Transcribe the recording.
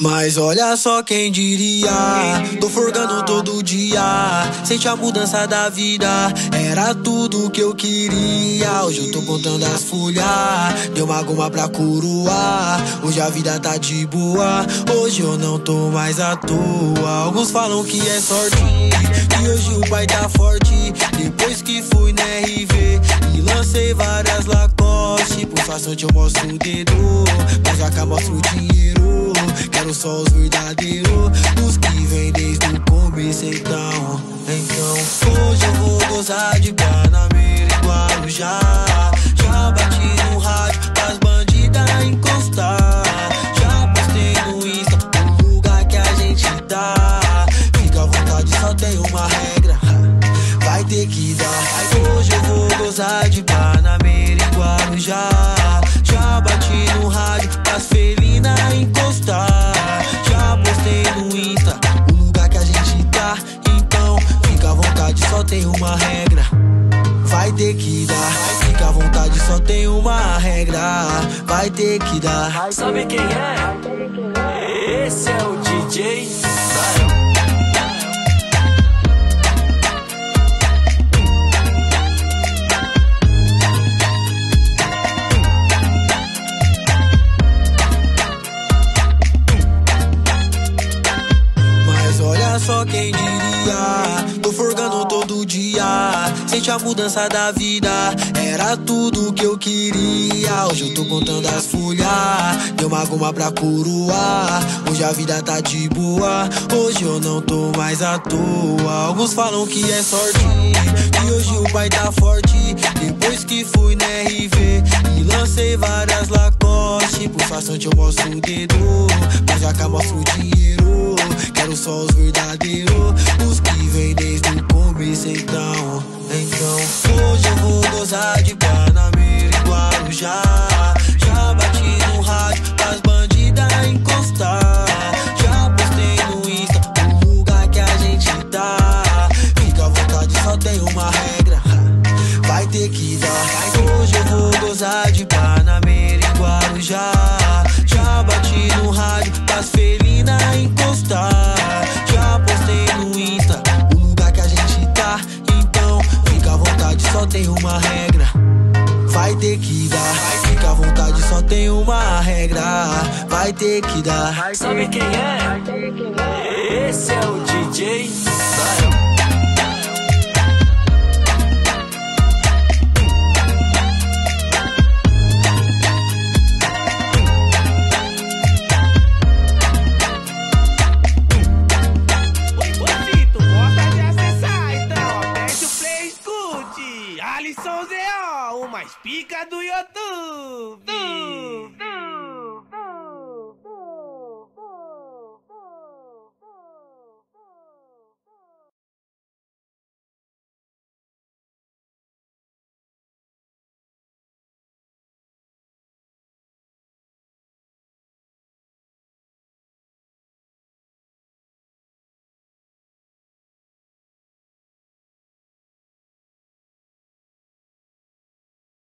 Mas olha só quem diria, tô forgando todo dia. Sente a mudança da vida, era tudo que eu queria. Hoje eu tô contando as folhas, deu uma goma pra coroar. Hoje a vida tá de boa, hoje eu não tô mais à toa. Alguns falam que é sorte, que hoje o pai tá forte. Depois que fui na RV e lancei várias Lacoste. Façante eu mostro o dedo, mas já mostro o dinheiro. Quero só os verdadeiros, os que vêm desde o começo, então. Então, hoje eu vou gozar de Panamera e Guarujá. Já bati no rádio, as bandidas encostar. Já postei no Insta, o lugar que a gente tá. Fica à vontade, só tem uma regra. Vai ter que dar. Hoje eu vou gozar de tem uma regra. Vai ter que dar. Fica à vontade, só tem uma regra. Vai ter que dar. Sabe quem é? Esse é o DJ. Mas olha só quem Sente a mudança da vida, era tudo que eu queria. Hoje eu tô contando as folhas, deu uma goma pra coroar. Hoje a vida tá de boa, hoje eu não tô mais à toa. Alguns falam que é sorte, que hoje o pai tá forte. Depois que fui na RV e lancei várias Lacoste. Por façante eu mostro o dedo, mas já cá mostro o dinheiro. Quero só os verdadeiros, os que vêm desde o começo, então. Então, hoje eu vou gozar de Panamera e Guarujá. Já bati no rádio, as bandidas encostar. Já postei no Insta, o lugar que a gente tá. Fica à vontade, só tem uma regra. Vai ter que dar. Hoje eu vou gozar de Panamera e Guarujá. Já bati no rádio, as felinas encostar. Só tem uma regra. Vai ter que dar. Fica à vontade, só tem uma regra. Vai ter que dar. Sabe quem é? Esse é o DJ Zion. Vocês são ZO, o mais pica do YouTube!